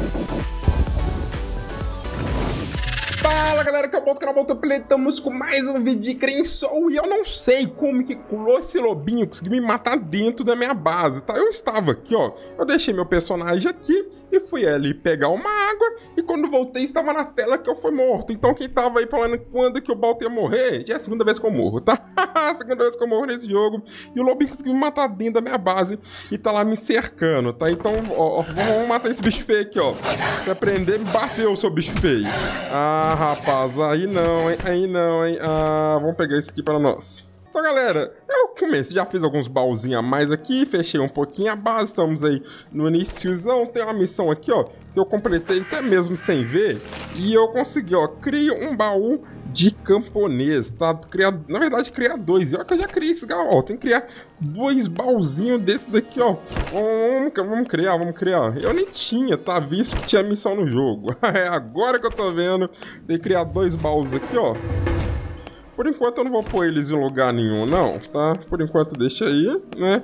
Thank you. Fala galera, que é o Boto Canal Play, estamos com mais um vídeo de Crensol e eu não sei como que esse lobinho conseguiu me matar dentro da minha base, tá? Eu estava aqui, ó, eu deixei meu personagem aqui e fui ali pegar uma água e quando voltei estava na tela que eu fui morto. Então quem tava aí falando quando que o Boto ia morrer, já é a segunda vez que eu morro, tá? segunda vez que eu morro nesse jogo e o lobinho conseguiu me matar dentro da minha base e tá lá me cercando, tá? Então, ó, ó vamos matar esse bicho feio aqui, ó. Se aprender, bateu o seu bicho feio. Ah, rapaz, aí não, hein? Aí não, hein? Ah, vamos pegar esse aqui para nós. Então, galera, eu comecei, já fiz alguns baúzinhos a mais aqui, fechei um pouquinho a base, estamos aí no iníciozão, tem uma missão aqui, ó, que eu completei até mesmo sem ver, e eu consegui, ó, cria um baú de camponês, tá? Criar, na verdade, criar dois. E olha que eu já criei esse baú, ó. Tem que criar dois baúzinhos desse daqui, ó. Vamos, vamos criar, vamos criar. Eu nem tinha, tá? Visto que tinha missão no jogo. é agora que eu tô vendo. Tem que criar dois baús aqui, ó. Por enquanto eu não vou pôr eles em lugar nenhum, não, tá? Por enquanto deixa aí, né?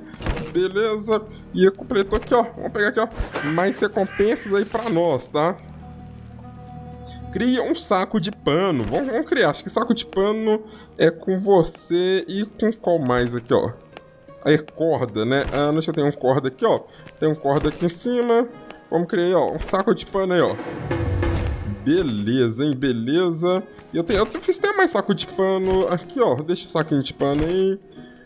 Beleza. E completou aqui, ó. Vamos pegar aqui, ó. Mais recompensas aí pra nós, tá? Cria um saco de pano. Vamos, vamos, criar. Acho que saco de pano é com você e com qual mais aqui, ó? Aí, corda, né? Ah, deixa eu ter um corda aqui, ó. Tem um corda aqui em cima. Vamos criar, ó, um saco de pano aí, ó. Beleza, hein? Beleza. E eu, tenho, eu fiz até mais saco de pano aqui, ó. Deixa o saquinho de pano aí.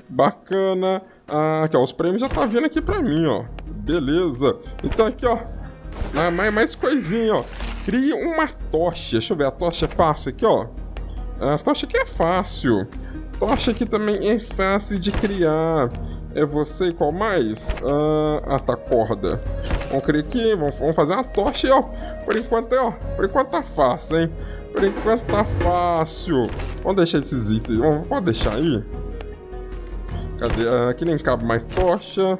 Bacana. Ah, aqui, ó. Os prêmios já tá vindo aqui pra mim, ó. Beleza. Então aqui, ó. Mais, mais coisinha, ó. Crie uma tocha. Deixa eu ver, a tocha é fácil aqui, ó. A tocha aqui é fácil. Tocha aqui também é fácil de criar. É você e qual mais? Ah, ah tá, corda. Vamos criar aqui, vamos, fazer uma tocha aí, ó. Por enquanto, ó. Por enquanto tá fácil, hein? Por enquanto tá fácil. Vamos deixar esses itens. Vamos, pode deixar aí. Cadê? Ah, aqui nem cabe mais tocha.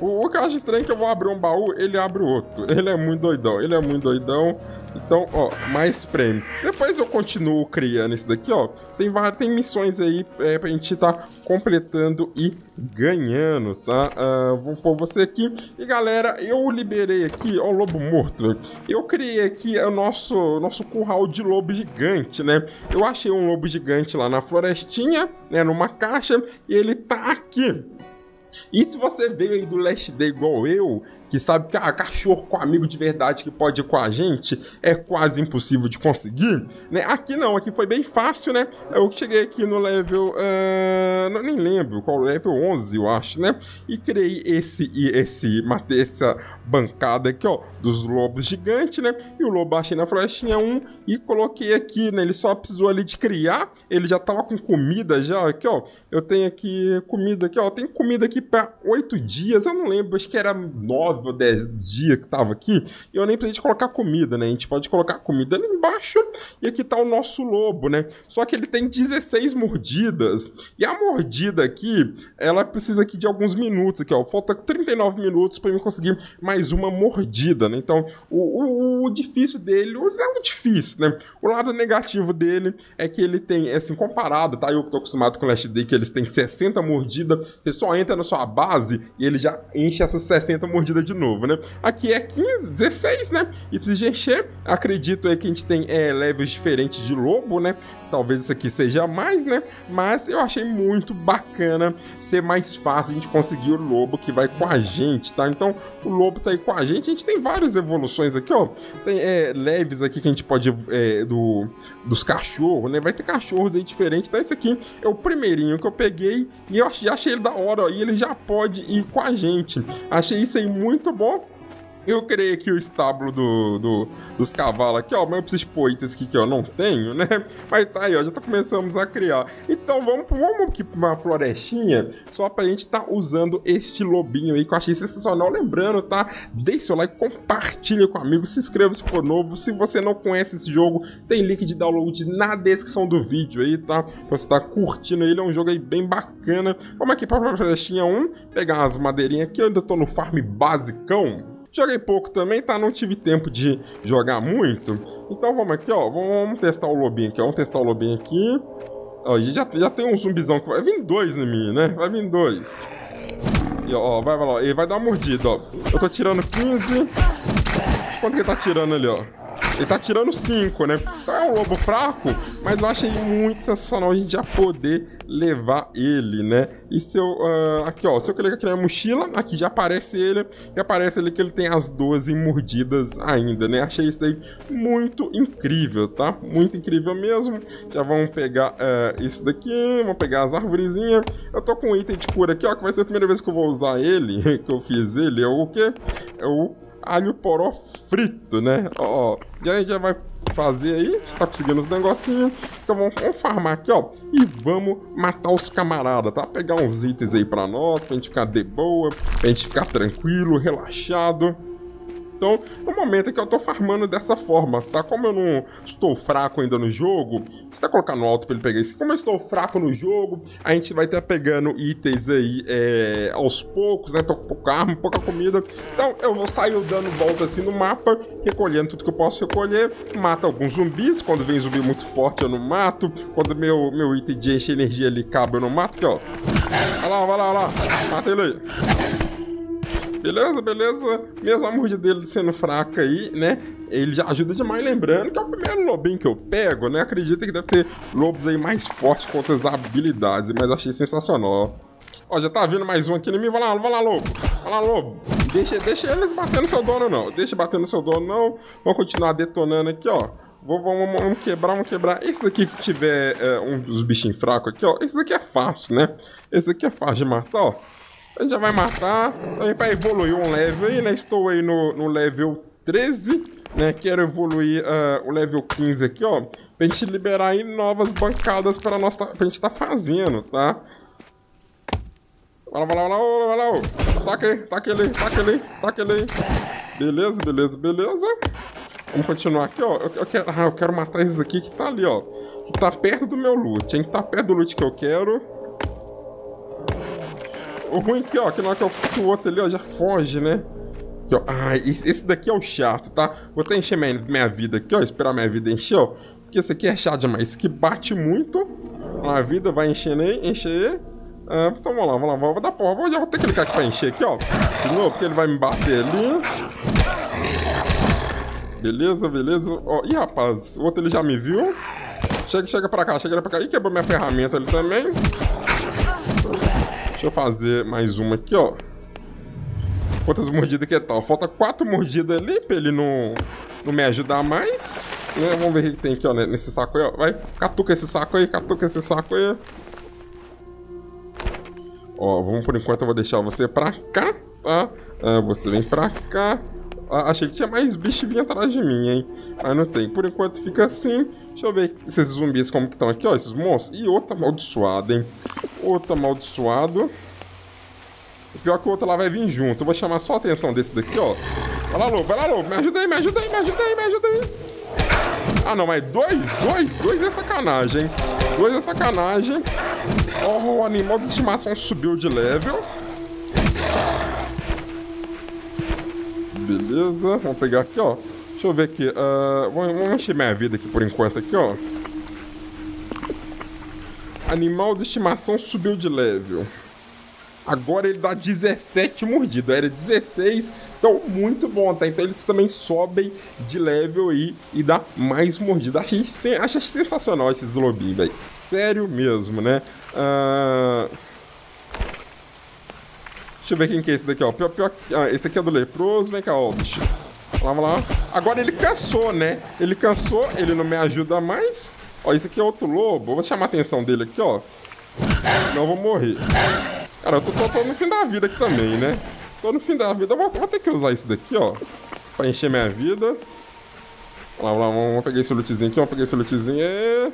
O, o que eu acho estranho é que eu vou abrir um baú, ele abre o outro. Ele é muito doidão, ele é muito doidão. Então, ó, mais prêmio. Depois eu continuo criando esse daqui, ó. Tem, tem missões aí é, pra gente tá completando e ganhando, tá? Uh, vou pôr você aqui. E galera, eu liberei aqui, ó, o lobo morto. Eu criei aqui o nosso, nosso curral de lobo gigante, né? Eu achei um lobo gigante lá na florestinha, né? Numa caixa, e ele tá aqui. E se você veio aí do Last Day igual eu, que sabe que ah, cachorro com amigo de verdade que pode ir com a gente é quase impossível de conseguir, né? Aqui não, aqui foi bem fácil, né? Eu cheguei aqui no level, uh, não, nem lembro qual level 11, eu acho, né? E criei esse esse matei essa bancada aqui, ó, dos lobos gigantes, né? E o lobo achei na florestinha 1 e coloquei aqui, né? Ele só precisou ali de criar, ele já tava com comida já, aqui, ó. Eu tenho aqui comida aqui, ó. Tem comida aqui para 8 dias, eu não lembro, acho que era 9 9 ou 10 dias que tava aqui, e eu nem precisei de colocar comida, né? A gente pode colocar comida ali embaixo, e aqui tá o nosso lobo, né? Só que ele tem 16 mordidas, e a mordida aqui, ela precisa aqui de alguns minutos, aqui, ó. Falta 39 minutos para eu conseguir mais uma mordida, né? Então, o, o, o difícil dele, não é o difícil, né? O lado negativo dele é que ele tem, assim, comparado, tá? Eu que tô acostumado com o Last Day, que eles têm 60 mordidas, você só entra na sua base e ele já enche essas 60 mordidas de novo, né? Aqui é 15, 16, né? E precisa encher. Acredito aí que a gente tem é, levels diferentes de lobo, né? Talvez isso aqui seja mais, né? Mas eu achei muito bacana ser mais fácil a gente conseguir o lobo que vai com a gente, tá? Então o lobo tá aí com a gente. A gente tem várias evoluções aqui, ó. Tem é, leves aqui que a gente pode. É, do, dos cachorros, né? Vai ter cachorros aí diferentes. Então esse aqui é o primeirinho que eu peguei e eu achei ele da hora, ó. E ele já pode ir com a gente. Achei isso aí muito bom. Eu criei aqui o estábulo do, do, dos cavalos aqui, ó. Mas eu preciso pôr itens aqui que eu não tenho, né? Mas tá aí, ó. Já tá começamos a criar. Então vamos, vamos aqui pra uma florestinha só pra gente tá usando este lobinho aí que eu achei sensacional. Lembrando, tá? Deixe seu like, compartilha com amigos, se inscreva se for novo. Se você não conhece esse jogo, tem link de download na descrição do vídeo aí, tá? Você tá curtindo ele, é um jogo aí bem bacana. Vamos aqui pra florestinha 1, pegar umas madeirinhas aqui. Eu ainda tô no farm basicão. Joguei pouco também, tá? Não tive tempo de jogar muito. Então vamos aqui, ó. Vamos testar o lobinho aqui, ó. Vamos testar o lobinho aqui. Ó, já, já tem um zumbizão que vai vir dois em mim, né? Vai vir dois. E ó, vai, vai lá. Ele vai dar uma mordida, ó. Eu tô tirando 15. quanto que ele tá tirando ali, ó. Ele tá tirando 5, né? É um lobo fraco, mas eu achei muito sensacional a gente já poder levar ele, né? E eu... Uh, aqui, ó. Se eu clicar aqui na mochila, aqui já aparece ele. E aparece ali que ele tem as 12 mordidas ainda, né? Achei isso daí muito incrível, tá? Muito incrível mesmo. Já vamos pegar uh, isso daqui. Vamos pegar as arvorezinhas. Eu tô com um item de cura aqui, ó. Que vai ser a primeira vez que eu vou usar ele. que eu fiz ele. É o quê? É o alho poró frito, né? Ó, e a gente já vai fazer aí, está conseguindo os negocinhos. Então vamos, vamos farmar aqui, ó. E vamos matar os camaradas, tá? Pegar uns itens aí pra nós, pra gente ficar de boa, pra gente ficar tranquilo, relaxado. Então, no momento é que eu tô farmando dessa forma, tá? Como eu não estou fraco ainda no jogo, você tá colocando alto pra ele pegar isso. Como eu estou fraco no jogo, a gente vai estar pegando itens aí é, aos poucos, né? Tô com pouca arma, pouca comida. Então, eu vou sair dando volta assim no mapa, recolhendo tudo que eu posso recolher. Mato alguns zumbis. Quando vem zumbi muito forte, eu não mato. Quando meu, meu item de encher energia ali cabe, eu não mato. Aqui, ó. Vai lá, vai lá, vai lá. Mata ele aí. Beleza, beleza. Mesmo a mordida dele sendo fraca aí, né? Ele já ajuda demais, lembrando que é o primeiro lobinho que eu pego, né? Acredito que deve ter lobos aí mais fortes com outras habilidades, mas achei sensacional. Ó, já tá vindo mais um aqui em mim. Vai lá, vai lá, lobo. Vai lá, lobo. Deixa, deixa eles batendo seu dono, não. Deixa bater no seu dono, não. Vamos continuar detonando aqui, ó. Vou, vamos, vamos, quebrar, vamos quebrar. Esse aqui que tiver é, um dos bichinhos fracos aqui, ó. Esse aqui é fácil, né? Esse aqui é fácil de matar, ó. A gente já vai matar. Também para evoluir um level aí, né? Estou aí no, no level 13, né? Quero evoluir uh, o level 15 aqui, ó. Pra gente liberar aí novas bancadas para nós tá, pra gente tá fazendo, tá? Vai lá, vai lá, vai lá, vai lá, Taca aí, taca ele, taca ele, taca ele. Beleza, beleza, beleza. Vamos continuar aqui, ó. Eu, eu, quero, ah, eu quero matar esses aqui que tá ali, ó. Que tá perto do meu loot, hein? Que tá perto do loot que eu quero. O ruim aqui, ó, que na hora que eu o outro ali, ó, já foge, né? Aqui, ó. Ah, esse daqui é o chato, tá? Vou até encher minha, minha vida aqui, ó. Esperar minha vida encher, ó. Porque esse aqui é chato demais. Esse aqui bate muito. A vida vai enchendo aí, encher. Ah, então vamos lá, vamos lá. Vou dar porra. Vou, já vou ter que clicar aqui pra encher aqui, ó. De novo, porque ele vai me bater ali. Beleza, beleza. Ó, ih, rapaz, o outro ele já me viu. Chega, chega pra cá, chega pra cá. Ih, quebrou minha ferramenta ali também. Eu fazer mais uma aqui, ó. Quantas mordidas que é tal? Falta quatro mordidas ali pra ele não, não me ajudar mais. Né? Vamos ver o que tem aqui, ó, nesse saco aí, ó. Vai, catuca esse saco aí, catuca esse saco aí. Ó, vamos por enquanto, eu vou deixar você pra cá, tá? Ah, você vem pra cá. Achei que tinha mais bicho vindo atrás de mim, hein? Mas não tem. Por enquanto fica assim. Deixa eu ver esses zumbis como que estão aqui, ó. Esses monstros. E outro amaldiçoado, hein? Outro amaldiçoado. O pior é que o outro lá vai vir junto. Eu vou chamar só a atenção desse daqui, ó. Vai lá, lobo. Vai lá, lobo. Me ajuda aí, me ajuda aí, me ajuda aí, me ajuda aí. Ah, não, mas dois, dois, dois é sacanagem, hein? Dois é sacanagem. Ó, oh, o animal de estimação subiu de level. Beleza, vamos pegar aqui, ó. Deixa eu ver aqui. Uh, vamos encher minha vida aqui por enquanto aqui, ó. Animal de estimação subiu de level. Agora ele dá 17 mordidas. Era 16. Então, muito bom, tá? Então eles também sobem de level aí e dá mais mordida. Achei, achei sensacional esses lobinhos, velho. Sério mesmo, né? Uh... Deixa eu ver quem que é esse daqui, ó. Pior, pior... Ah, esse aqui é do leproso. Vem cá, ó, bicho. Vamos lá. Agora ele cansou, né? Ele cansou, ele não me ajuda mais. Ó, esse aqui é outro lobo. Vou chamar a atenção dele aqui, ó. Não vou morrer. Cara, eu tô, tô, tô, no fim da vida aqui também, né? Tô no fim da vida. Eu vou, vou ter que usar isso daqui, ó. Pra encher minha vida. Vamos lá, vamos, vamos pegar esse lootzinho aqui. Vamos pegar esse lootzinho.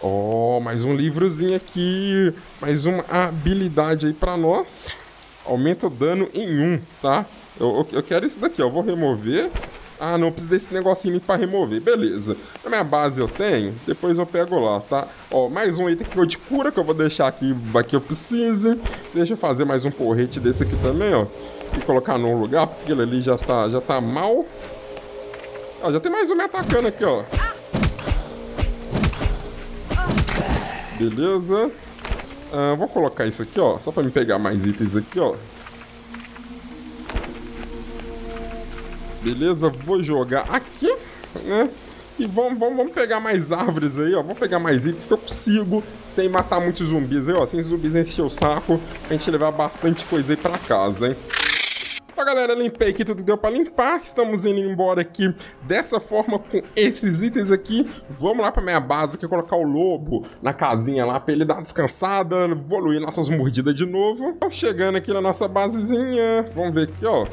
Oh, mais um livrozinho aqui. Mais uma habilidade aí pra nós. Aumenta o dano em um, tá? Eu, eu, eu quero esse daqui, ó. Vou remover. Ah, não, preciso desse negocinho pra remover. Beleza. Na minha base eu tenho. Depois eu pego lá, tá? Ó, mais um item que eu de cura que eu vou deixar aqui, que eu precise. Deixa eu fazer mais um porrete desse aqui também, ó. E colocar num lugar, porque ele ali já tá, já tá mal. Ó, já tem mais um me atacando aqui, ó. Beleza. Ah, vou colocar isso aqui, ó. Só pra me pegar mais itens aqui, ó. Beleza, vou jogar aqui, né? E vamos, vamos, vamos pegar mais árvores aí, ó. Vamos pegar mais itens que eu consigo, sem matar muitos zumbis aí, ó. Sem zumbis encher o saco, a gente levar bastante coisa aí pra casa, hein. Galera, limpei aqui tudo que deu pra limpar. Estamos indo embora aqui dessa forma com esses itens aqui. Vamos lá pra minha base aqui, colocar o lobo na casinha lá pra ele dar descansada, evoluir nossas mordidas de novo. Então, chegando aqui na nossa basezinha, vamos ver aqui, ó.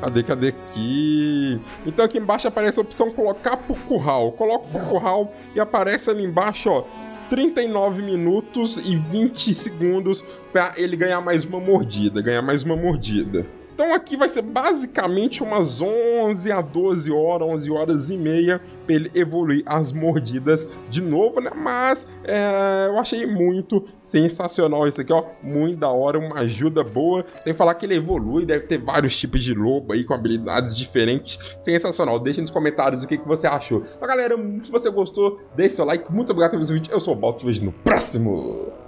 Cadê, cadê aqui? Então aqui embaixo aparece a opção colocar pro curral. Coloco pro curral e aparece ali embaixo, ó. 39 minutos e 20 segundos para ele ganhar mais uma mordida, ganhar mais uma mordida. Então aqui vai ser basicamente umas 11 a 12 horas, 11 horas e meia para ele evoluir as mordidas de novo, né? Mas é, eu achei muito sensacional isso aqui, ó. Muito da hora, uma ajuda boa. Tem que falar que ele evolui, deve ter vários tipos de lobo aí com habilidades diferentes. Sensacional. Deixa nos comentários o que, que você achou. Então, galera, se você gostou, deixe seu like. Muito obrigado por ver o vídeo. Eu sou o Balto, te vejo no próximo.